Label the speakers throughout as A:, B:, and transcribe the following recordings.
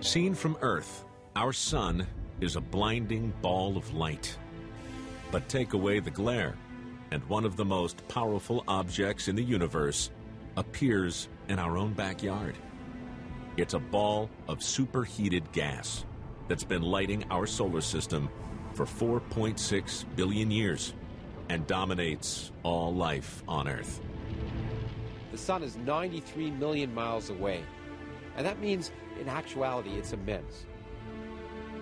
A: Seen from Earth, our sun is a blinding ball of light. But take away the glare, and one of the most powerful objects in the universe appears in our own backyard. It's a ball of superheated gas that's been lighting our solar system for 4.6 billion years and dominates all life on Earth.
B: The sun is 93 million miles away, and that means in actuality it's immense.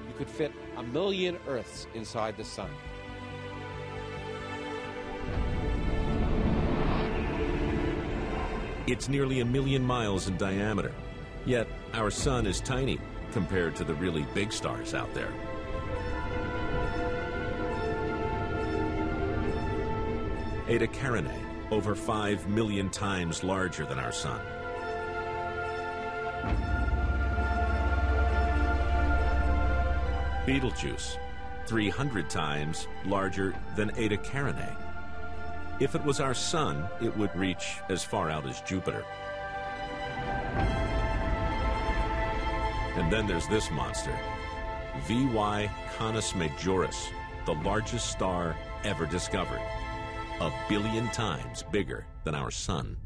B: You could fit a million Earths inside the sun.
A: It's nearly a million miles in diameter, yet our sun is tiny compared to the really big stars out there. Eta Carinae, over 5 million times larger than our sun. Betelgeuse, 300 times larger than Eta Carinae. If it was our sun, it would reach as far out as Jupiter. And then there's this monster, VY Canis Majoris, the largest star ever discovered, a billion times bigger than our sun.